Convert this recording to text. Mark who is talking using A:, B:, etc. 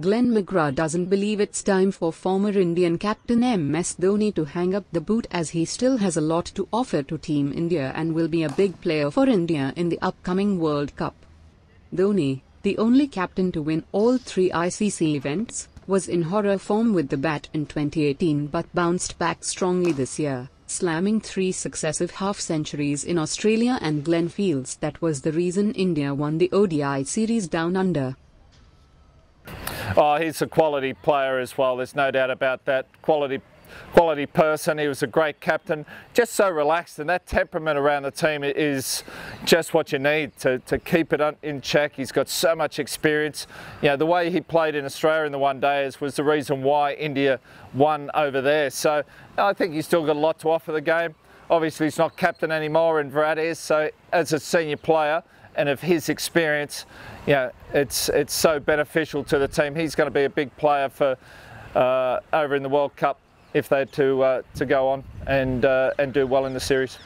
A: Glenn McGrath doesn't believe it's time for former Indian captain MS Dhoni to hang up the boot as he still has a lot to offer to Team India and will be a big player for India in the upcoming World Cup. Dhoni, the only captain to win all three ICC events, was in horror form with the bat in 2018 but bounced back strongly this year, slamming three successive half-centuries in Australia and Glenfields that was the reason India won the ODI series down under.
B: Oh, he's a quality player as well. There's no doubt about that. Quality quality person. He was a great captain, just so relaxed, and that temperament around the team is just what you need to, to keep it in check. He's got so much experience. You know, the way he played in Australia in the one days was the reason why India won over there. So I think he's still got a lot to offer the game. Obviously, he's not captain anymore, and Virat is. So as a senior player, and of his experience, know, it's it's so beneficial to the team. He's going to be a big player for uh, over in the World Cup if they're to uh, to go on and uh, and do well in the series.